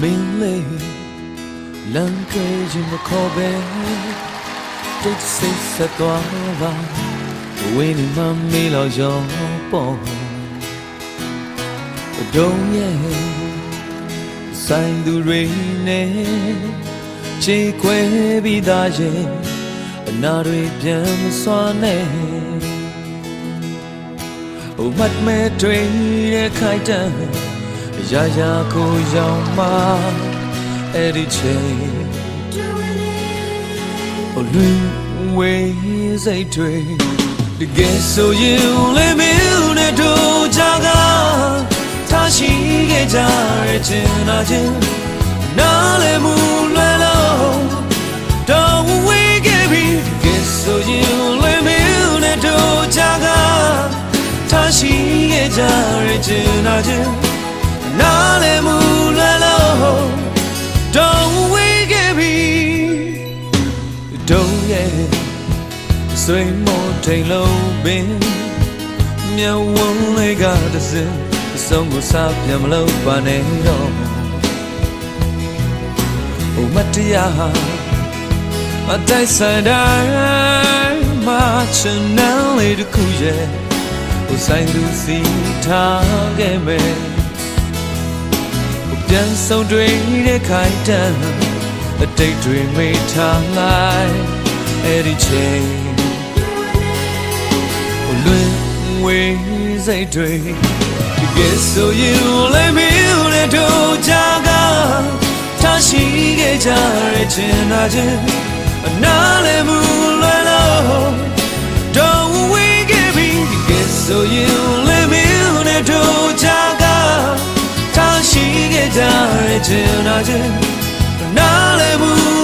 မင်းလေးလမ်းကြည့်ခြင်းမခေါ်ပဲတိတ်ဆိတ်ဆက်သွားပါဝင်းနေမှမေးလို့ရောပေါ့ဒုံရဲ့ဆိုင်သူတွေနဲ့ချေခွဲပြီးသားရဲ့အနာတွေပြန်မစွာနဲ့ဟိုမတ်မဲတွေရဲ့ခိုက်တန် ရာရာကိုရောက်မှအဲ့ဒီချိန်ဟိုလူဝေးစိတ်တွေတကယ်ဆိုရင်လေမင်းနဲ့တို့ကြကထားရှိခဲ့ကြရခြင်းနာခြင်းနားလည်းမူလွယ်လို့တော့ဝေးခဲ့ပြီတကယ်ဆိုရင်လေမင်းနဲ့တို့ကြကထားရှိခဲ့ကြရခြင်းနာခြင်း နားလည်းမူလွယ်လို့တော့ဝေးခဲ့ပြီတော့ရဲ့ဆွေမို့ထိန်လုံးပင်မြဝုံလေးကတစင်အဆုံးကိုစားပြန်မလို့ပါနဲ့တော့ဟိုမတရားအတိုက်ဆိုင်တိုင်းမှာချင်နန်းလေးတစ်ခုရဲ့ဟိုဆိုင်သူစီထားခဲ့မယ် ပြန်ဆုံးတွေ့တဲ့ခိုင်တန်အတိတ်တွေမေးထားလိုက်အဲ့ဒီချိန်လွင်ဝေးစိတ်တွေဒီကဲဆိုရင်လည်းမင်းနဲ့တို့ကြကထားရှိခဲ့ကြရခြင်းနာခြင်းအနာလည်းမူလွယ်လို့တော့ဝေးခဲ့ပြီဒီကဲဆိုရင်လည်းမင်းနဲ့တို့ကြကထား ရှိခဲ့ကြရခြင်းနာခြင်းအနာလည်းမူ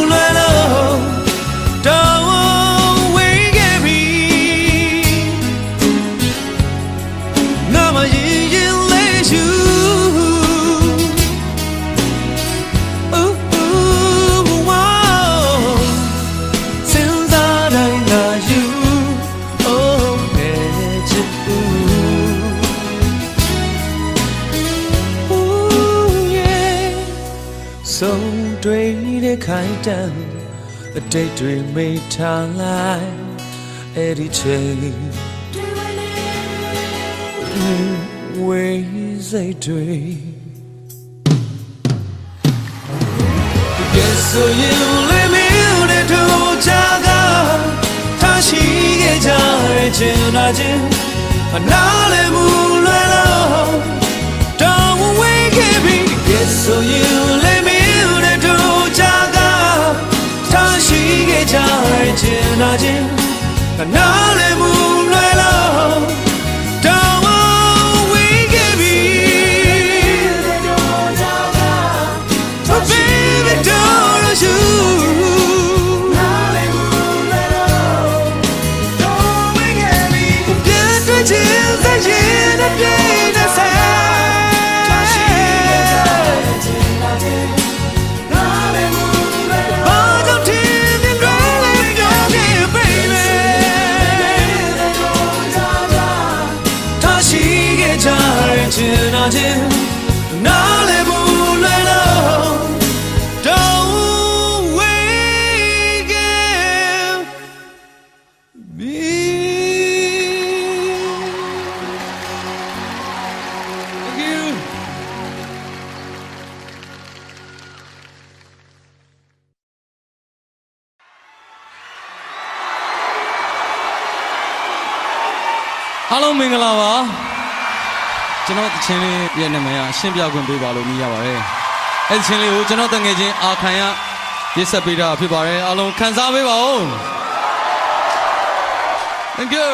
တိတ်တွေမိထားလိုက်အဲ့ဒီချိန်ဝေးစိတ်တွေကဲဆိုရင်လေမင်းနဲ့တို့ချာကထားရှိခဲ့ကြရခြင်းနာခြင်းအနာလည်းမူလွယ်လို့တော့ဝေးခဲ့ပြီကဲဆိုရင်လေမင်း ခဲ့ကြရခြင်းနာခြင်းအနာလည်းမူ နာမည်ကရှင်းပြခွင့်ပေးပါလို့မြည်ရပါတယ်အဲ့ဒီချင်းလေးကိုကျွန်တော်တငယ်ချင်းအာခံရရေးဆက်ပေးတာဖြစ်ပါတယ်အားလုံးခံစားပေးပါဦး Thank you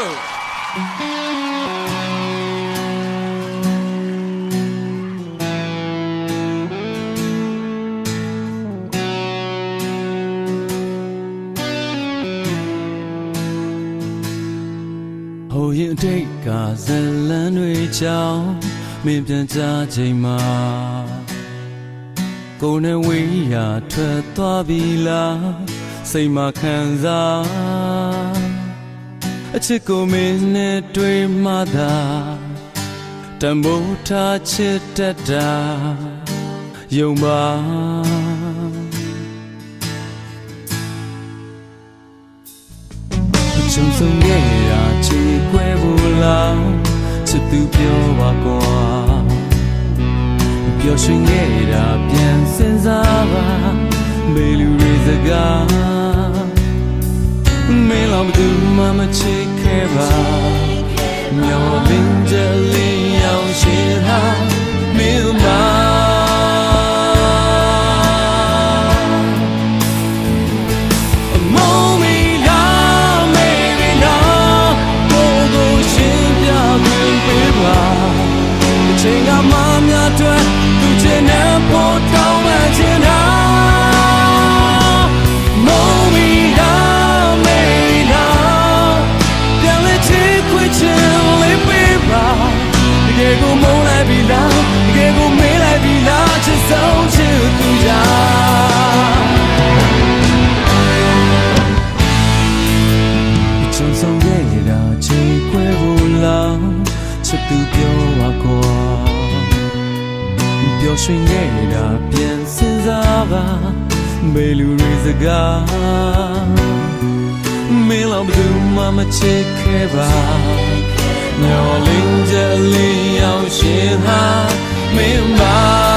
ဟိုရင်အတိတ်ကဇလန်းတွေကြောင်း မင်းပြန်ကြချိန်မှာကိုယ်နဲ့ဝေးရာထွက်သွားပြီလားစိတ်မခံစားအချစ်ကိုမင်းနဲ့တွေ့မှသာတံပိုးထားချစ်တတ်တာယုံပါချုံစုံရဲ့ရာချီခွဲဖို့လား ချစ်သူပြောပါကွာပျော်ရွှင်ခဲ့တာပြန်စင်စားပါမေလူရေစကားမင်းလောက်ဘူးမမချစ်ခဲ့ပါမျောလင်းကြလေးအောင်ရှင်ဟာမင်းမ ချိန်ကမှများတွေ့သူချင်းနဲ့ပို့ထောင်းမှချင်းဟာ Diego Moonlight Villa Diego Moonlight Villa ချစ်ဆုံးချင် ရွှင်ခဲ့တာပြန်စင်စားပါဘယ်လူတွေစကားမင်းလောက်ဘူးမမချစ်ခဲ့ပါမျော်လင့်ကြလေးအောင်ရှင်ဟာမင်းပါ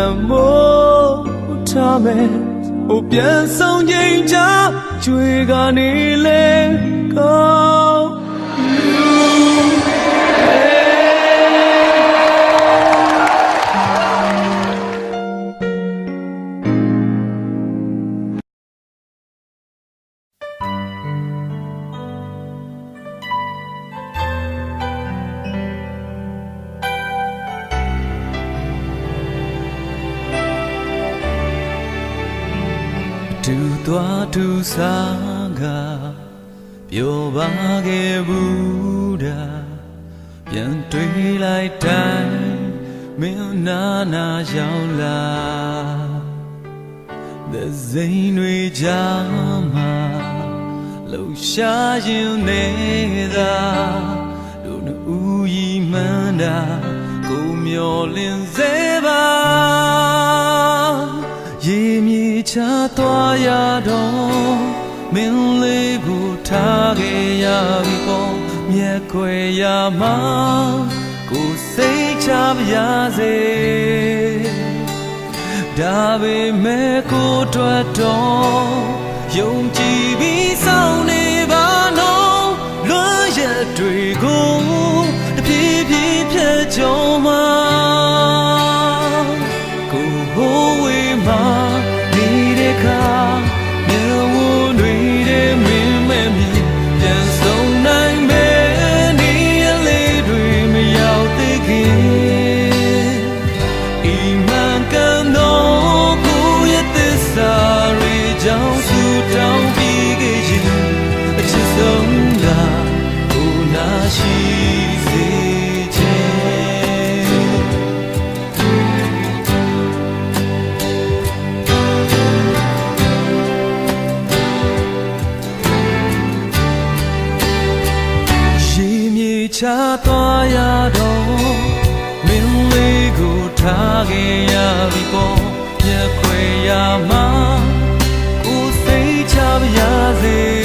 န်မို့ထားမယ်။အိုပြန်ဆောင်ချိန်ချကြွေကနေလေကောင်း စားကပြောပါခဲ့ဘူးတာပြန်တွေ့လိုက်တိုင်းမင်းနာနာရောက်လာ The zain we jama လှရှာရင်နေတာလူနှူရီမှန်းတာကိုမျောလင်းစေပါရေမြေချသွားရ မင်းလေးကိုထားခဲ့ရပြီပေါ့မြက်ခွေရမှာကိုစိတ်ချပါရစေဒါပေမဲ့ကိုထွက်တော့ယုံကြည်ပြီးစောင့်နေပါနော်လွန်ရက်တွေကိုတပြေးပြေးဖြတ်ကျော်မှာ သွားရတော့မင်းလေးကိုထားခဲ့ရပြီပေါ့မျက်ခွေရမှာကိုစိတ်ချပါရစေ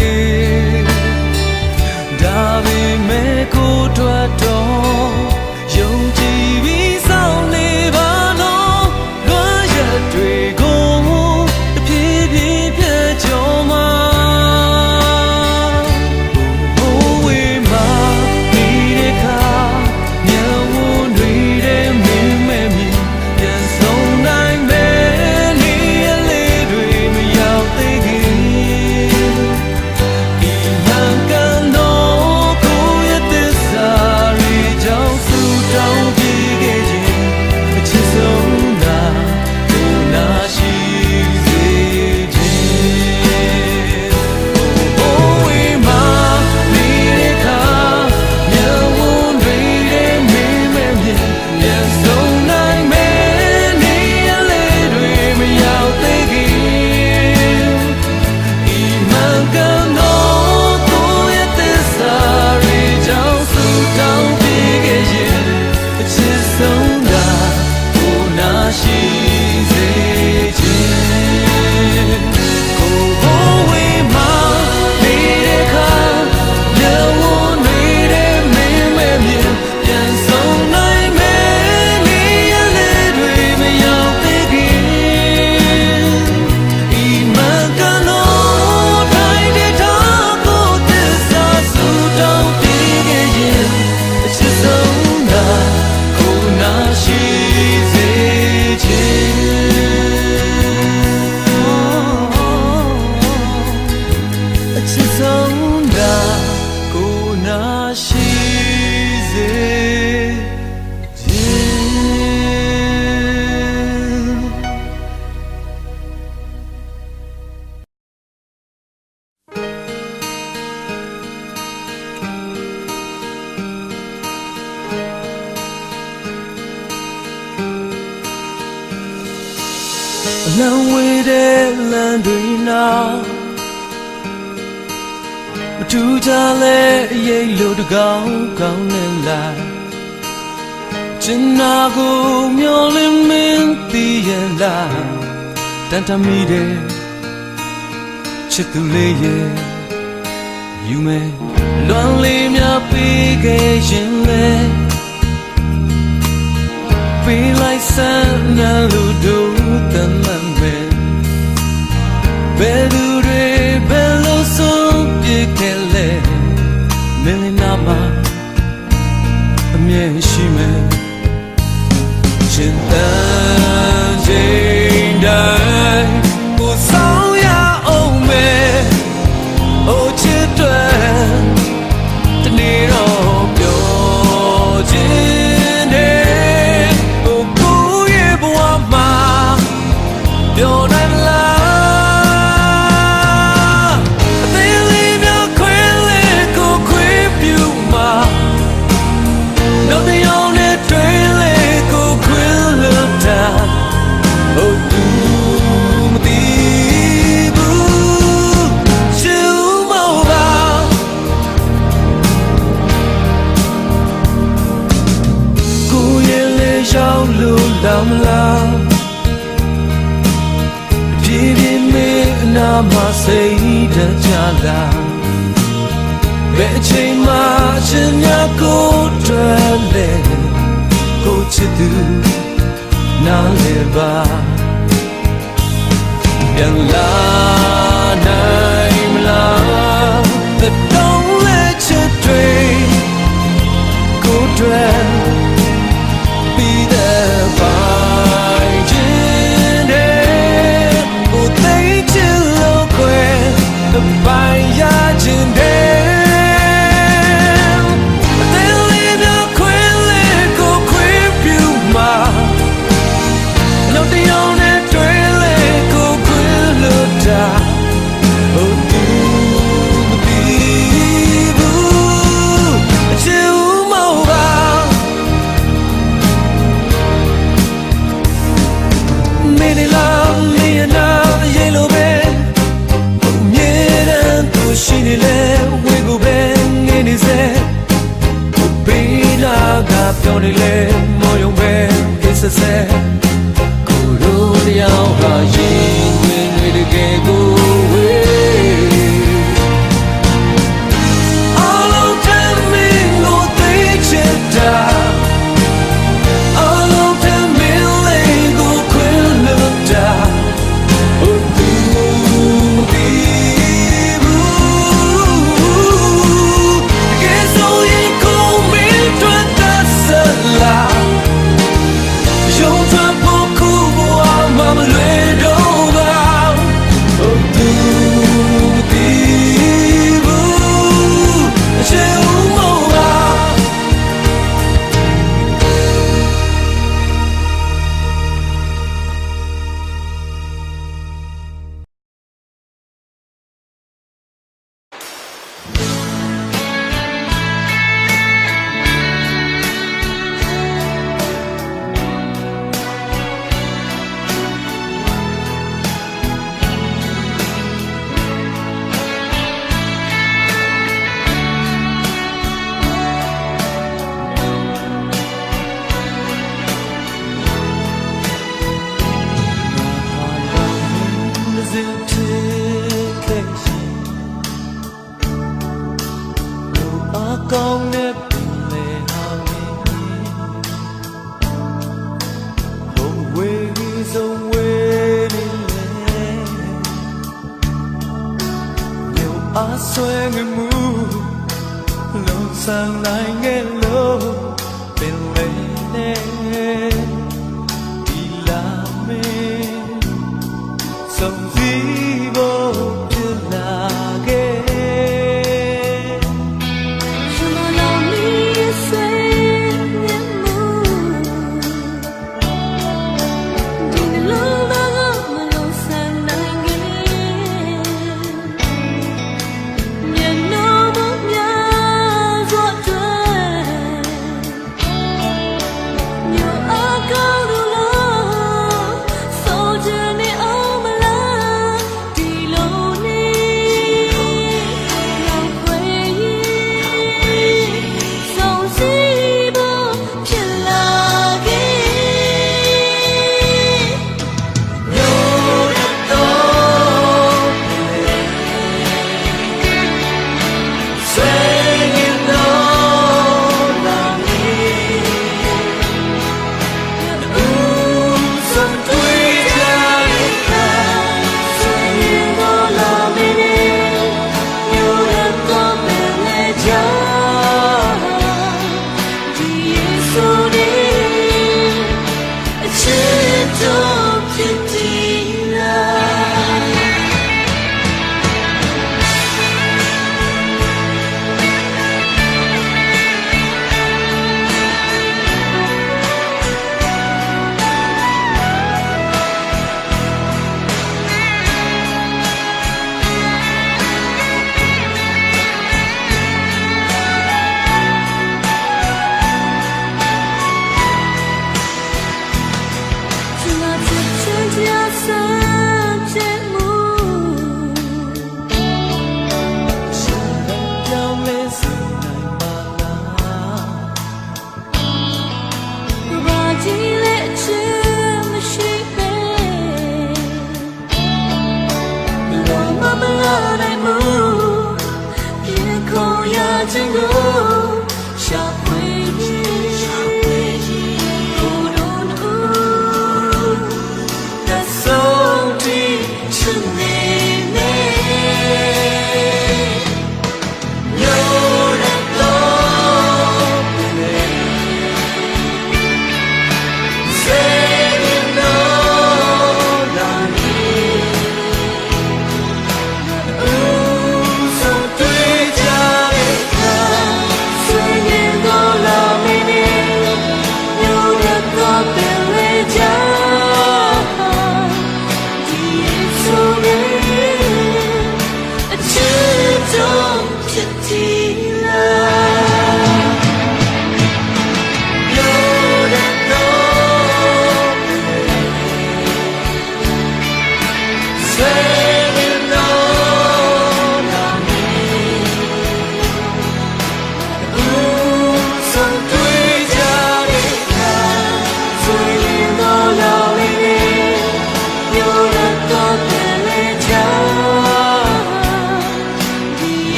မ်းဝေးတဲ့လမ်းတွေနောက်မထူးကြလဲအရေးလိုတကောင်းကောင်းနဲ့လိုက်ချင်နာကိုမျောလင်းမင်းသိရလားတန်တမီတဲ့ချစ်သူလေးရဲ့ယူမယ်လွန်လေးများပြီးခဲ့ရင်လဲ ပေးလိုက်စမ်းနာလို့တို့တမ်းမှန်ပဲဘယ်သူတွေဘယ်လိုဆုံးပြခဲ့လဲမင်းနာမအမြဲရှိမယ်ချင်တဲ့ချိန်တိုင်း လားဘယ်အချိန်မှအချင်းများကိုတွေ့လဲကိုချစ်သူနားလေပါပြန်လာနိုင်မလားတော့လဲချစ်တွေကိုတွေ့ လုံးဆောင်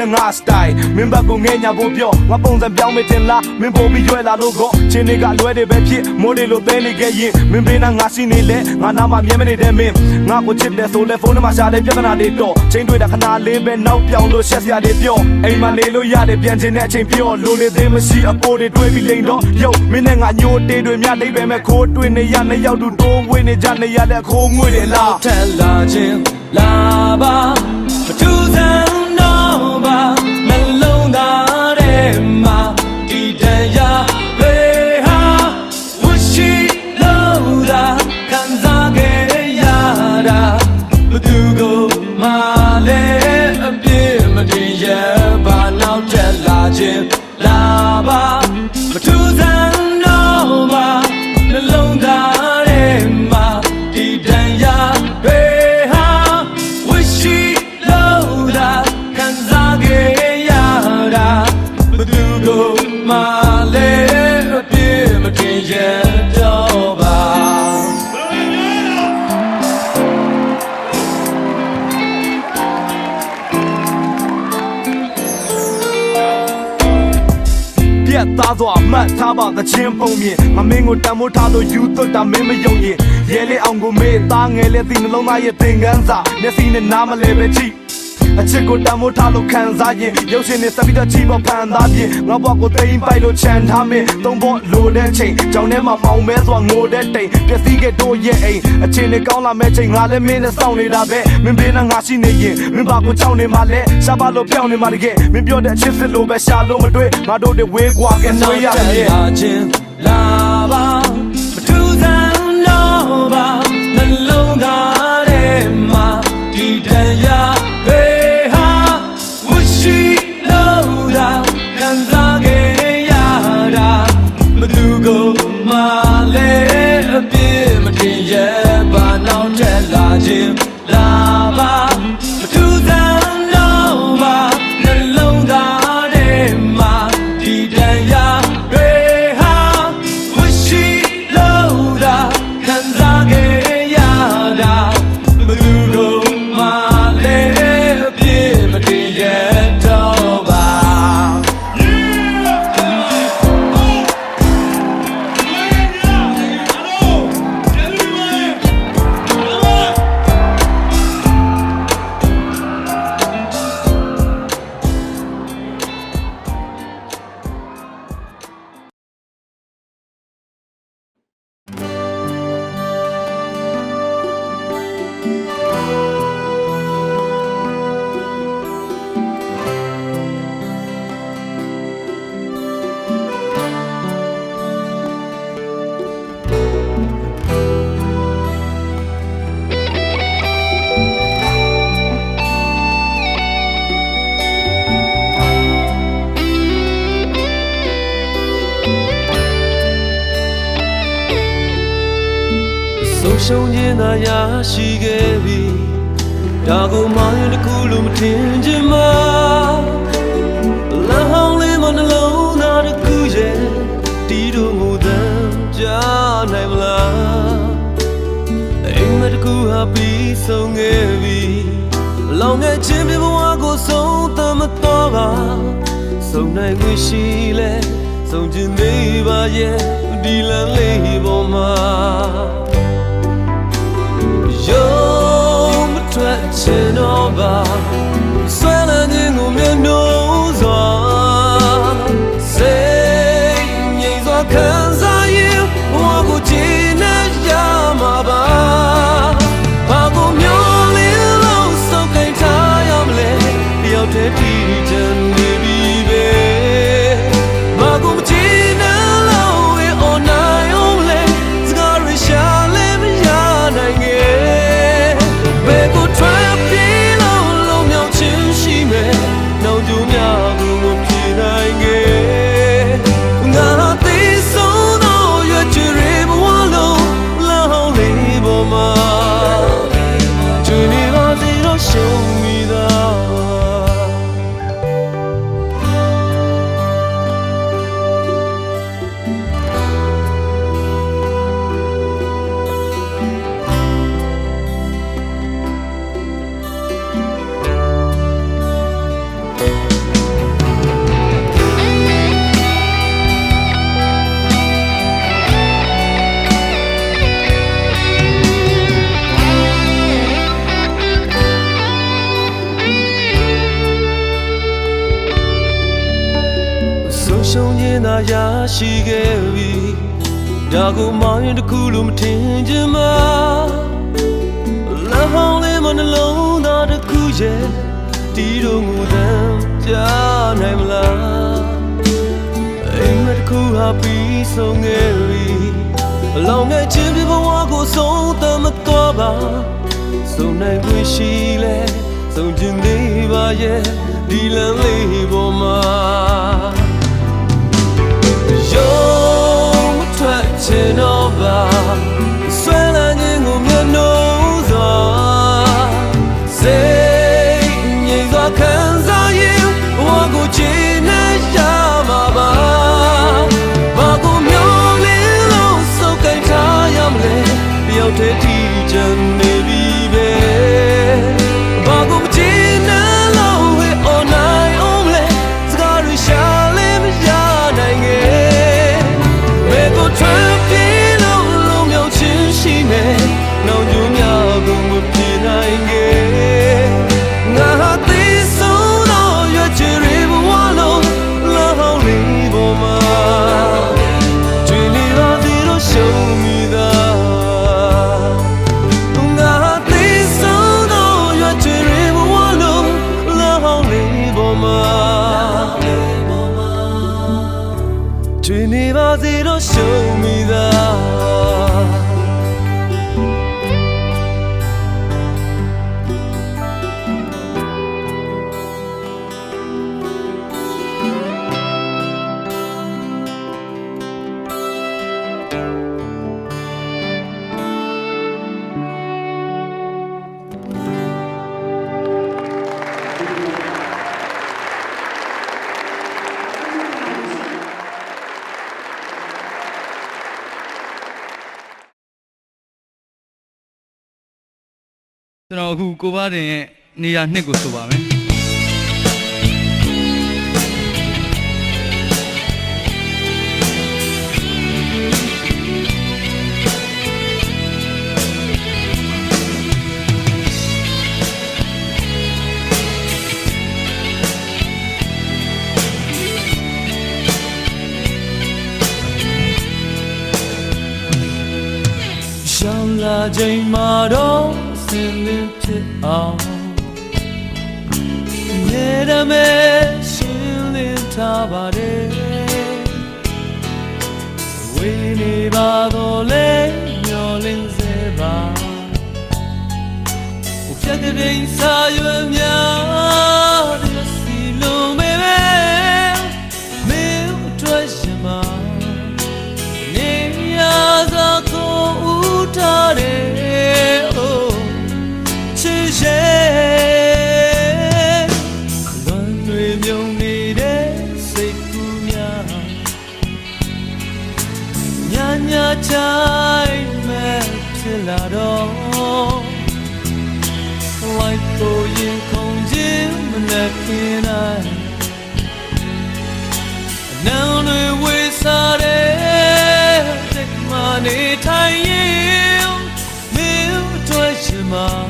တဲ့ငါစတိုင်မင်းဘက်ကိုငဲညာဖို့ပြောငါပုံစံပြောင်းမတင်လားမင်းပုံပြီးရွယ်လာလို့ကောချင်းတွေကလွဲတယ်ပဲဖြစ်မိုးတွေလို့သဲနေခဲ့ရင်မင်းဘေးနာငါစီနေလေငါနာမှာမြဲမနေတဲ့မင်းငါကိုချစ်တယ်ဆိုလဲဖုန်းထဲမှာရှာတဲ့ပြဿနာတွေတော့ချင်းတွေ့တာခဏလေးပဲနောက်ပြောင်းလို့ရှက်စရာတွေပြောအိမ်မှာနေလို့ရတယ်ပြန်ချင်တဲ့အချိန်ပြောလိုလေသေးမရှိအပိုးတွေတွေးပြီးလိန်တော့ယုတ်မင်းနဲ့ငါညိုတေးတွေမြလိမ့်ပဲမဲ့ခိုးတွေ့နေရနှစ်ယောက်တူတိုးဝေးနေကြနေရတဲ့ခိုးငွေတွေလားထက်လာခြင်းလာပါမတူစမ်း သား ပြက်သားစွာအမှတ်ထားပါသချင်းပုံမြင်ငါမင်းကိုတန်မိုးထားလို့ယူသွတ်တာမင်းမယုံရင်ရဲလေးအောင်ကိုမေးသားငယ်လေးသိနှလုံးသားရဲ့သင်ကန်းစာမျက်စိနဲ့နားမလဲပဲကြည့် အချစ်ကိုတန်မိုးထားလို့ခံစားရင်ရုပ်ရှင်နဲ့စပီတာချီပေါ်ဖန်သားပြင်ငါဘွားကိုသိမ်းပိုက်လို့ချန်ထားမင်းသုံးဖို့လိုတဲ့ချိန်ကြောင်ထဲမှာမောင်မဲစွာငိုတဲ့တိမ်ပျက်စီးခဲ့တို့ရဲ့အိမ်အချင်းနဲ့ကောင်းလာမဲ့ချိန်ငါလည်းမင်းနဲ့စောင့်နေတာပဲမင်းဘေးနဲ့ငါရှိနေရင်မင်းဘာကိုချောင်းနေမှလဲရှားပါလို့ပြောင်းနေမှတကယ်မင်းပြောတဲ့အချစ်စစ်လို့ပဲရှာလို့မတွေ့ငါတို့တွေဝေးကွာကနွေးရရဲ့လာခြင်းလာပါ ရဲ့ပါ ခြင်းသာရရှိခဲ့ပြီဒါကိုမောင်းရင်တစ်ခုလို့မထင်ချင်မှာလမ်းဟောင်းလေးမနှလုံးသားတစ်ခုရဲ့တီးတို့ငိုတဲ့ကြားနိုင်မလားအိမ်မတစ်ခုဟာပြီးဆုံးခဲ့ပြီလောင်ငယ်ခြင်းပြဘဝကိုဆုံးသမတော်ပါဆုံးနိုင်ခွင့်ရှိလဲဆုံးခြင်းသေးပါရဲ့ဒီလမ်းလေးပေါ်မှာ Yo, my touching over. Swelling in the windows. Say, yes, I can say you. ရရှိခဲ့ပြီဒါကိုမောင်းရင်တစ်ခုလို့မထင်ချင်မှာလမ်းဟောင်းလေးမနှလုံးသားတစ်ခုရဲ့တီးတို့ငူတမ်းကြားနိုင်မလားအိမ်မတစ်ခုဟာပြီးဆုံးခဲ့ပြီအလောင်းနဲ့ချင်းပြဘဝကိုဆုံးသမတော်ပါဆုံးနိုင်ခွင့်ရှိလဲဆုံးခြင်းသေးပါရဲ့ဒီလမ်းလေးပေါ်မှာ Yo, touching over. Swelling ကျွန်တော်အခုကိုပါတင်ရဲ့နေရာနှစ်ကိုဆိုပါမယ်ရှောင်းလာချိန်မှာတော့ စင်လင်းဖြစ်အောင်မြေရမဲရှင်းလင်းထားပါတယ်ဝေးနေပါတော့လေမျောလင်းစေပါဟိုဖြတ်တဲ့ရင်စာရွယ်များတဲ့စီလုံးမဲမဲမင်းအတွက်ရှင်မှာနေရသာကိုဦးထား လာတော့ဝိုက်ကိုရင်ခုန်ခြင်းမနဲ့ခင်နိုင်အနောင်တွေဝေစားတဲ့တက်မနေထိုင်ရင်မင်းတို့ချင်မှာ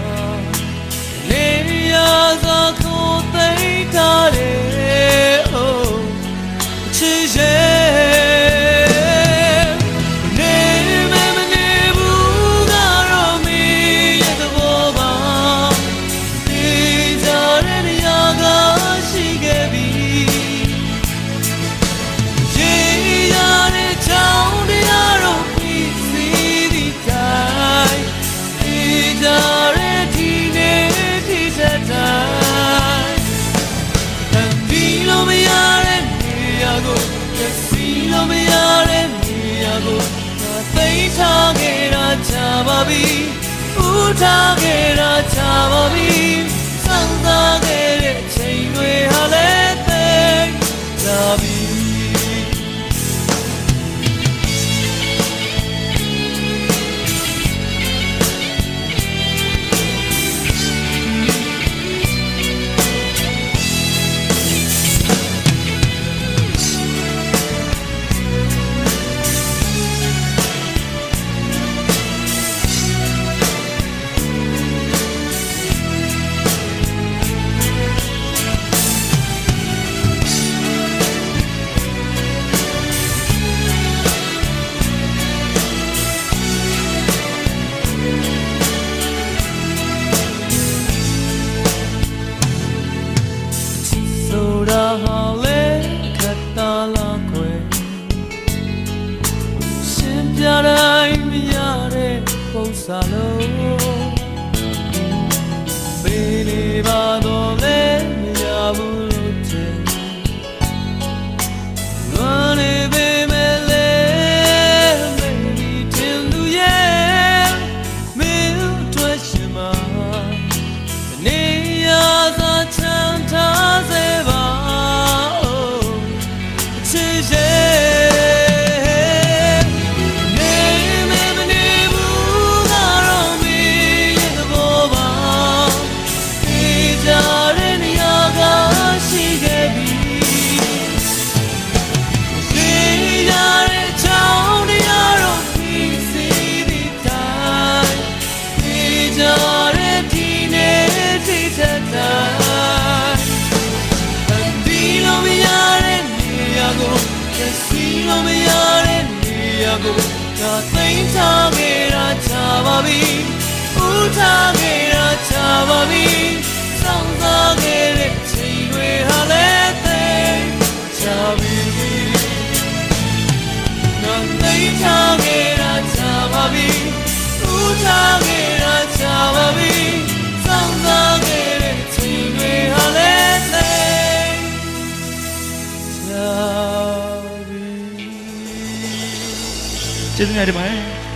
죄송해요, 여러분.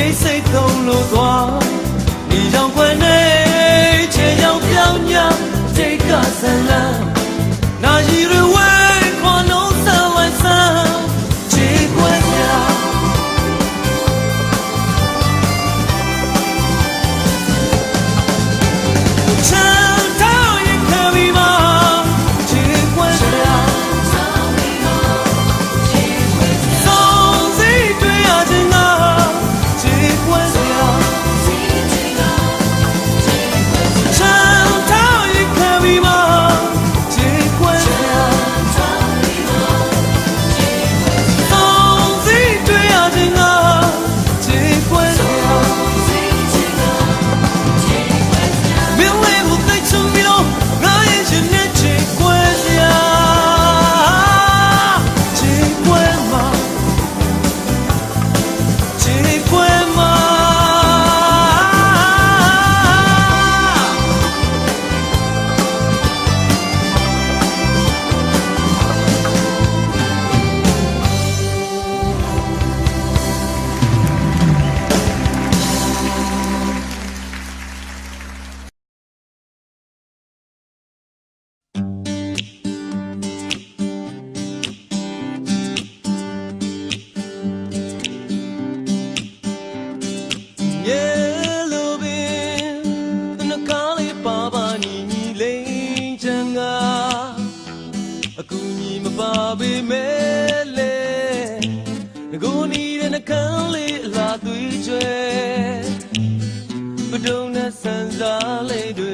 တိတ်ဆိတ်ဆုံးလို့သွားဒီကြောင့်ခွန်းနေချေရောက်ပြောင်းညာစိတ်ကဆန်းလာနာရီရွယ် darling.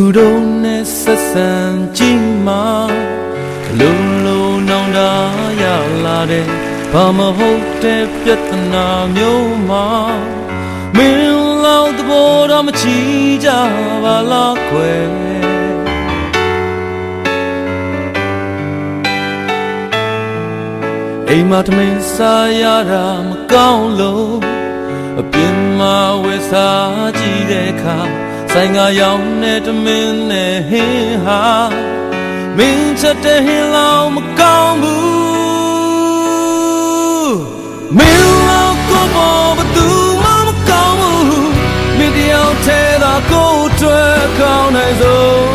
သူတို့နဲ့ဆက်ဆံကြည့်မှာလုံးလုံးနောင်တရလာတဲ့ဘာမဟုတ်တဲ့ပြဿနာမျိုးမှာမင်းလောက်သဘောတော့မချီကြပါလားခွဲအိမ်မထမင်းစားရတာမကောင်းလို့အပြင်မှာဝယ်စားကြည့်တဲ့အခါ ဆိုင်ကရောင်းတဲ့တမင်းနဲ့ဟင်းဟာမင်းချက်တဲ့ဟင်းလောင်မကောင်းဘူးမင်းလောက်ကိုပေါ်ဘသူမှမကောင်းဘူးမင်းတယောက်ထဲသာကိုယ်အတွက်ကောင်းနိုင်ဆုံး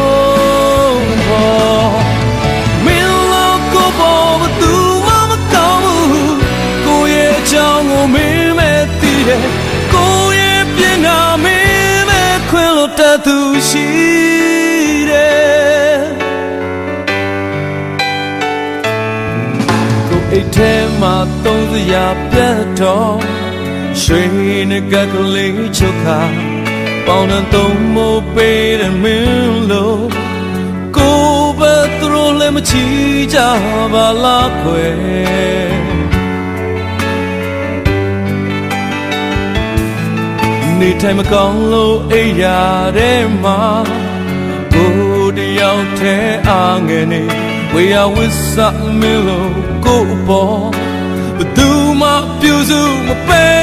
မှာသုံးစရာပြတ်တော့ရွှေနဲ့ကကလေးချုပ်ခါပေါင်းတဲ့သုံးမိုးပေးတဲ့မင်းလို့ကိုပဲသူတို့လည်းမချီကြပါလားခွဲနေထိုင်မကောင်းလို့အိပ်ရာထဲမှာကိုတယောက်တည်းအားငယ်နေဝေယဝစ်စမင်းလို့ကိုအပေါ်ဘယ်သူမှပြု စုမ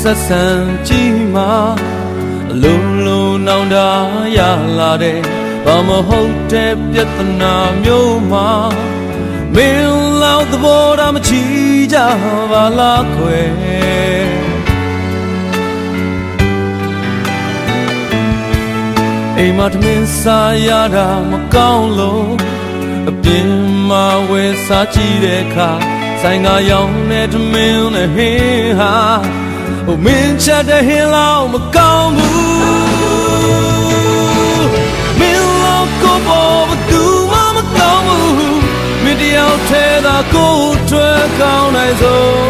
ဆက်ဆံကြည့်မှာအလုံးလုံးနောင်တရလာတဲ့ဘာမဟုတ်တဲ့ပြဿနာမျိုးမှာမင်းလောက်သဘောထားမချီကြပါလားခွဲအိမ်မထမင်းစားရတာမကောင်းလို့အပြင်မှာဝယ်စားကြည့်တဲ့အခါဆိုင်ကရောင်းတဲ့ထမင်းနဲ့ဟင်းဟာ ဟိုမင်းချက်တဲ့ဟင်းလောက်မကောင်းဘူးမင်းလောက်ကိုပေါ်ဘသူမှမကောင်းဘူးမင်းတယောက်ထဲသာကိုယ်ထွက်ကောင်းနိုင်ဆုံး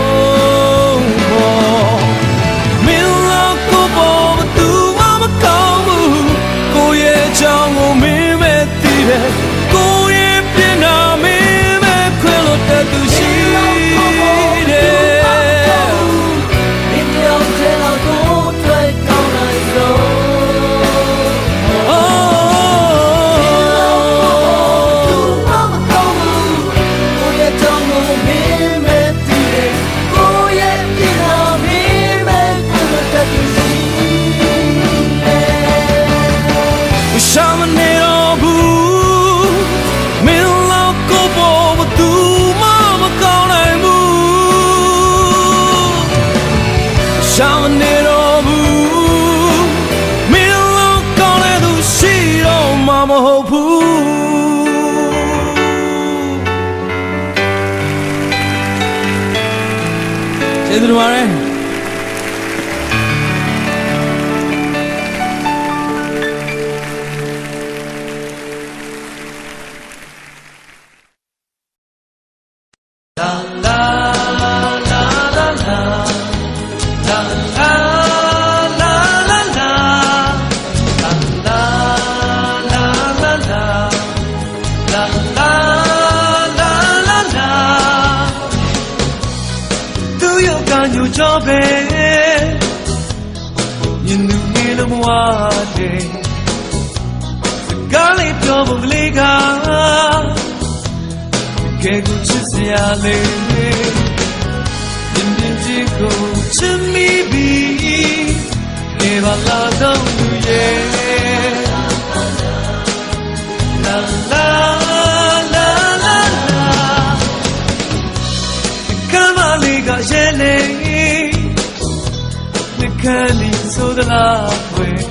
တခန်းဒီဆိုသလားဖွယ်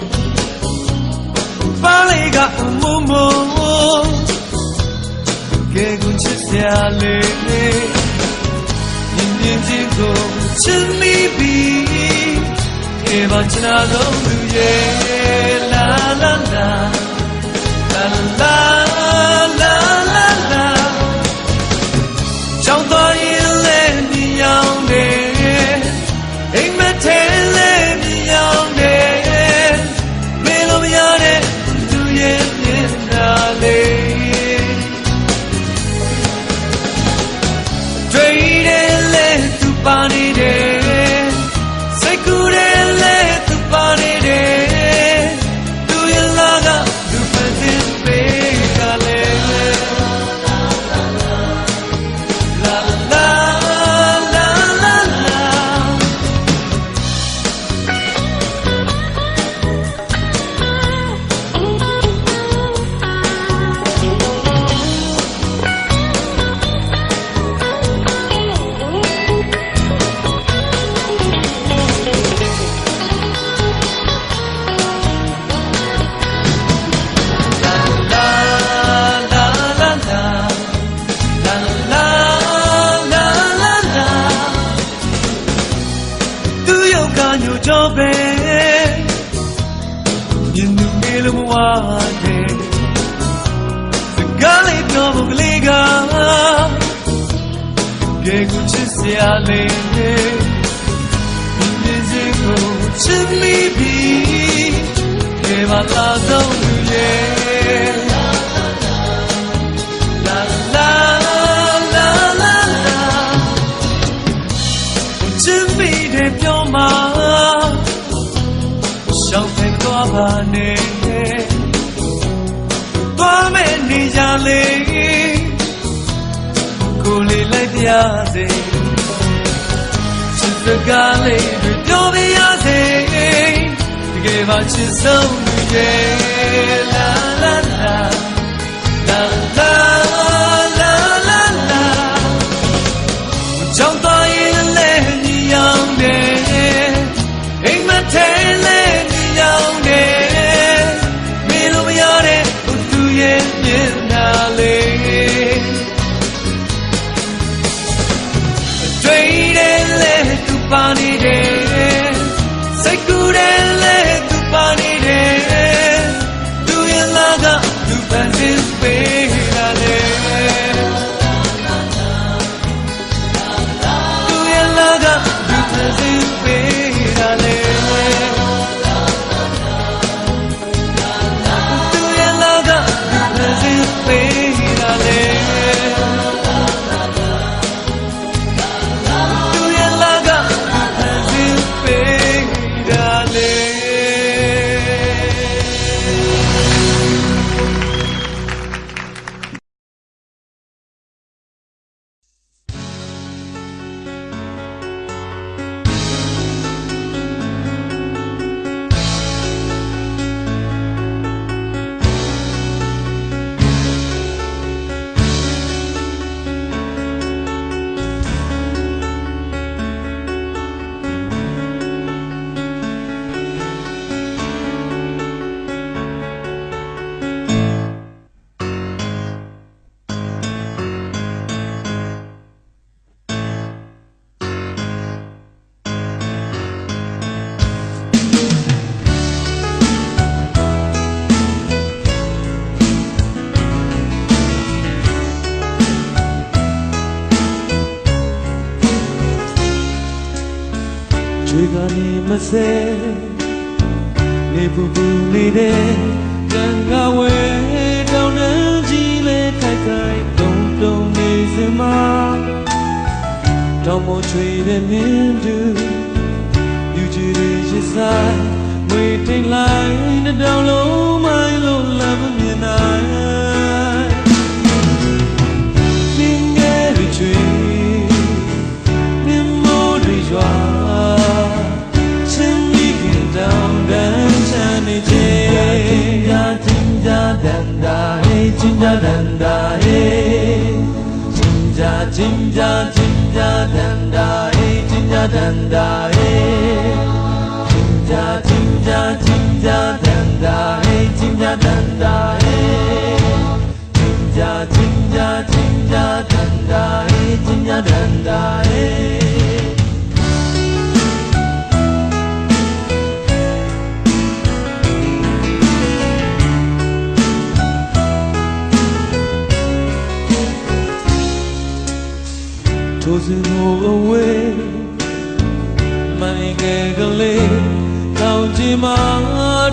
ပါလေကမုံမုံကဲကွန်ချစ်စရာလေးမြင်ချင်းကိုချစ်မိပြီေဘာချနာဆုံးသူရဲ့လာလာလာလာလာ လာဆုံးသူရဲ့လာလာလာလာလာချစ်မိတယ်ပြောမှာရှောက်တဲ့သွားပါနဲ့သွားမဲ့နေကြလေကိုလေးလိုက်ပြစေစစ်စကားလေးပြောပြရစေ gave out your zone llena. more trading into Dù chỉ để chia xa, Mây thanh lại đã đau lâu mai lâu là vẫn miền ai Tiếng nghe về chuyện Niềm mô đầy dọa Chân đi kẻ đau đá cha này chê. Chính ra chính ra đàn đà hê Chính ra đàn đà hê Chính ra chính ra ချင်းကြတန်တာဟေးချင်းကြချင်းကြချင်းကြတန်တာဟေးချင်းကြတန်တာဟေး Jinja jinja jinja danda hey jinja danda hey Jinja jinja jinja danda hey jinja danda hey ထိုးစင်ကိုအဝေးမိုင်ငယ်ကလေးတောင်ကြီးမှာ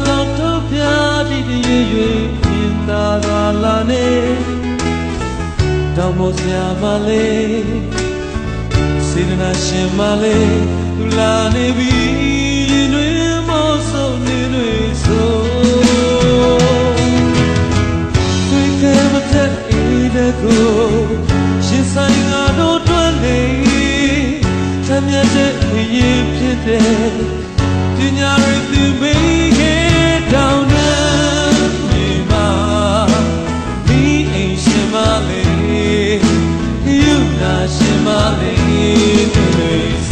တောင်ထုတ်ပြတိတရွေ့ရွေ့မြင်သာသာလာနေတောင်ပေါ်ဆရာမလေးစေတနာရှင်မလေးသူလာနေ မ်းမြတ်တဲ့ဝိညာဉ်ဖြစ်တဲ့ပညာရည်သူမိခဲ့တောင်းတဲ့မိမမိအိမ်ရှင်မလေးယူနာရှင်မလေးသူတွေ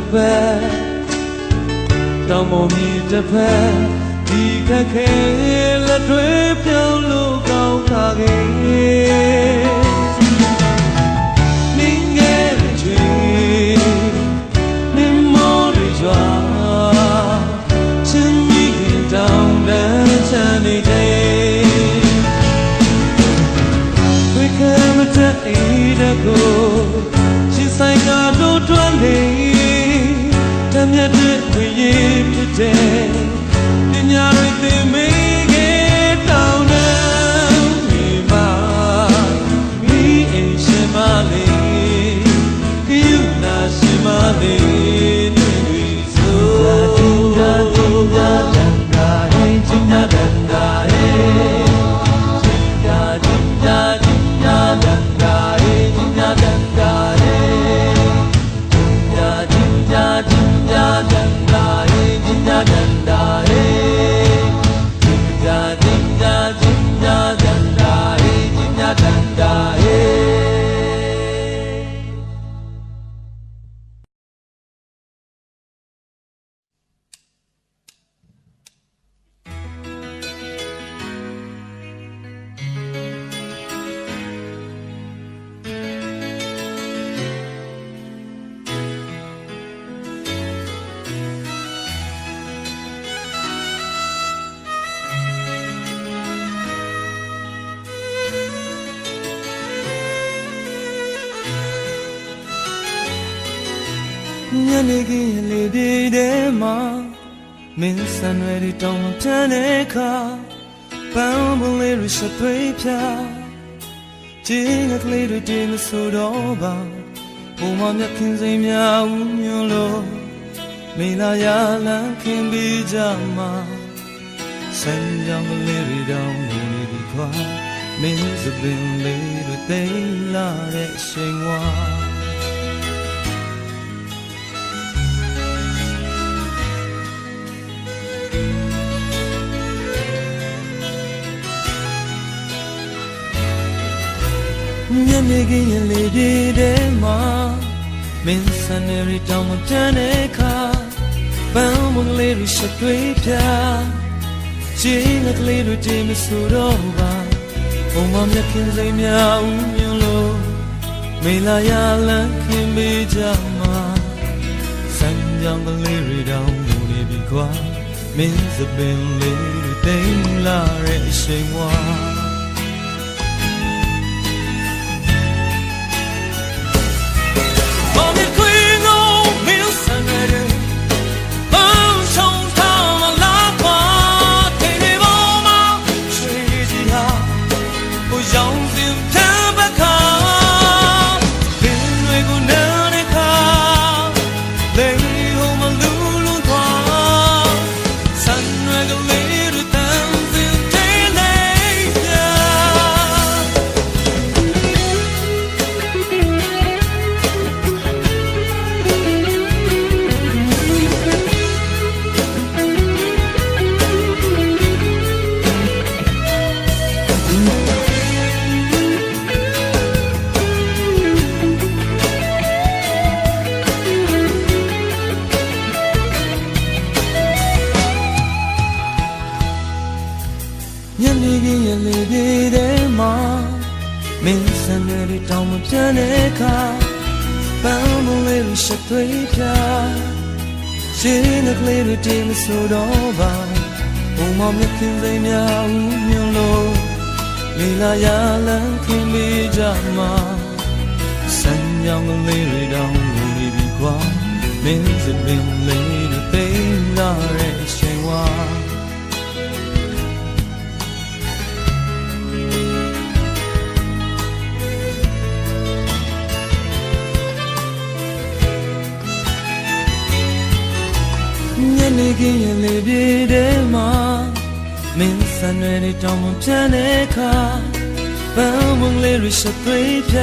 တစ်ဖက်တောင်ပေါ်မြည်တစ်ဖက်ဒီခက်ခဲလက်တွေပြောင်းလို့ကောင်းတာခဲ့မင်းငယ်ချွေမြင်မောတွေရွာချင်းမိခင်တောင်းတန်းချမ်းနေတယ်ဝိကမတအေးတကိုရှင်ဆိုင်ကတို့တွန်းနေတ မျက်တဲ့ဝိညာဉ်ဖြစ်တဲ့ပညာတွေသင်မေးခဲ့တောင်းတန်းမိမမိအိမ်ရှင်မလေးယူနာရှင်မလေး ညနေခင်းလေပြေးတဲ့မှာမင်းဆန်ရွယ်တွေတောင်းထမ်းတဲ့အခါပန်းပုံလေးတွေရှသွေးဖြာကျင်းကလေးတွေတင်းမဆိုတော့ပါဘုံမမြတ်ခင်စိမ်များဦးညွလို့မင်လာရလန်းခင်ပြီးကြမှာစံကြောင်ကလေးတွေတောင်းနေပြီခွာမင်းစပင်လေးတွေသိမ်းလာတဲ့အချိန်ဝါ မနေကင်းရင်လေပြေတဲ့မှာမင်းစံနေရီတောင်မတန်းတဲ့ခါပန်းမကလေးတွေရှက်တွေးပြချင်းကလေးတွေတင်မဆိုတော့ပါဘုံမမြတ်ခင်စိမ်များဦးမြင်လို့မေလာရလန်းခင်ပေးကြမှာစံကြောင်ကလေးတွေတောင်မူနေပြီခွာမင်းစပင်လေးတွေတိမ်လာတဲ့အချိန်ဝါ တွေတောင်မပြတ်တဲ့အခါပန်းမလေးတွေရှက်သွေးပြရှင်းတဲ့ကလေးတွေတင်မဆိုတော့ပါဘုံမောင်မြတ်ခင်စိမ်များဦးမြင်လို့လီလာရလန်းခင်ပေးကြမှာစံကြောင်ကလေးတွေတောင်ဝင်နေပြီကွာမင်းစပင်လေးတွေသိမ်းလာတဲ့အချိန်ဝါ ခင်းရလေပြေးတဲ့မှာမင်းစံရွယ်တွေတောင်မပြတ်တဲ့အခါပန်းမုံလေးတွေရှက်သွေးပြ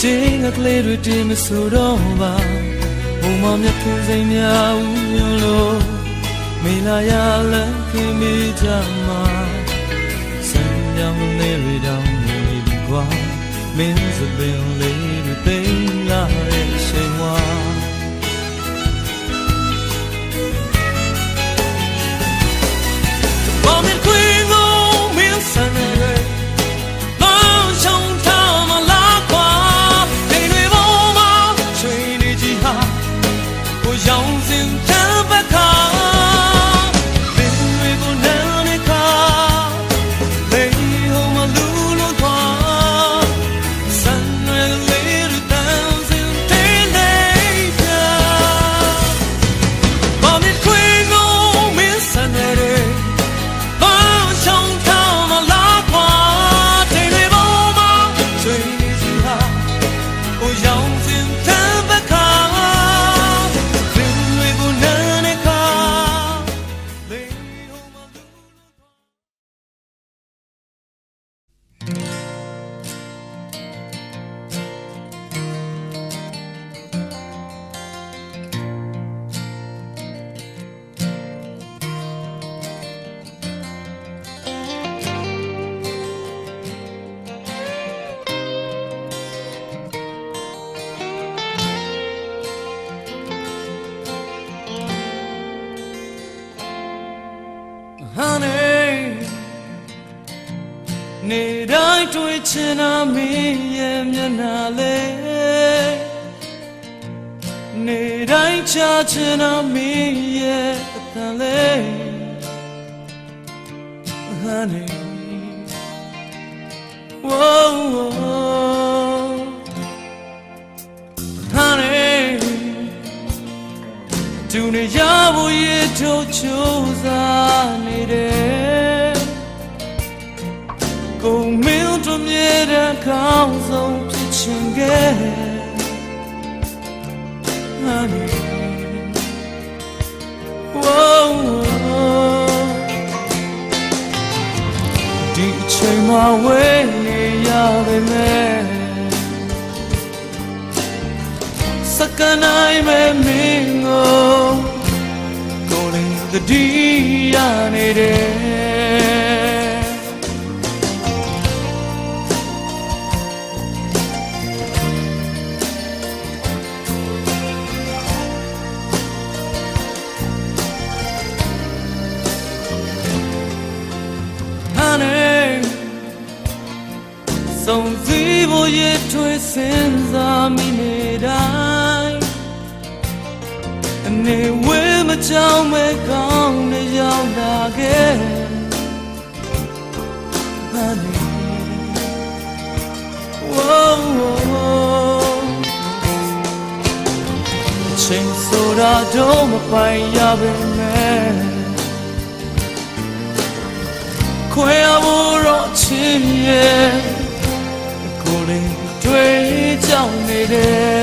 ချင်းကလေးတွေတင်မဆိုတော့ပါဘုံမောင်မြတ်ခင်စိမ်များဦးညလို့မေလာရလန်းခင်မိကြမှာစံကြောင်လေးတွေတောင်နေပြီကွာမင်းစပင်လေးတွေသိမ်းလာတဲ့ချိန်ဝါ ချင်တာမင်းရဲ့မျက်နှာလေးနေတိုင်းချချင်တာမင်းရဲ့အသံလေး Honey Whoa, whoa. Honey သူနေရဖို့ရထုတ်ချိုးစားနေတယ် ကိုမင်းတို့မြဲတဲ့ကောင်းဆုံးဖြစ်ချင်ခဲ့ Honey Whoa, whoa. ဒီအချိန်မှာဝေးနေရပေမဲ့စကနိုင်မဲ့မင်းကိုကိုယ်လေးသတိရနေတယ် စင်စားမိနေတိုင်းအနေဝဲမကြောင်မဲ့ကောင်းနေရောက်လာခဲ့ honey whoa, whoa. ချိန်ဆိုတာတော့မပိုင်ရပါမယ်ခွဲရဖို့တော့ချင်းရဲ့ ကြော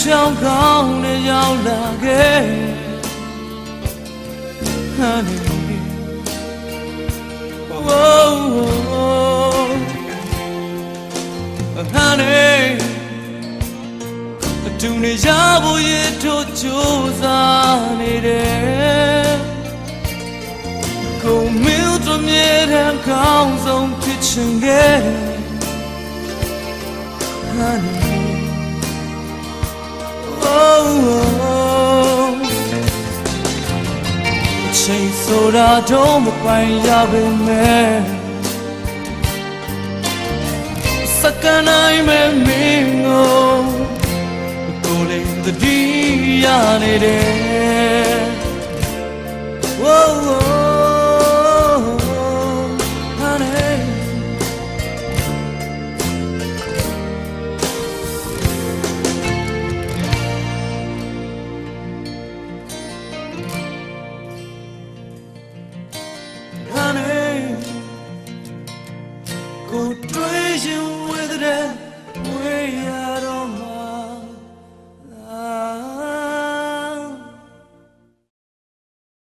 ချောင်းကောင်းနဲ့ရောက်လာခဲ့ honey oh, oh, oh. honey အတူနေရဖို့ရတို့ကြိုးစားနေတယ်ကိုမင်းတို့မြဲတမ်းကောင်းဆုံးဖြစ်ချင်ခဲ့ honey oh, oh. ချိန်ဆိုတာတော့မပိုင်ရပါမယ်စကန်နိုင်မဲ့မင်းကိုကိုယ်လေးတတိရနေတယ် Whoa, whoa.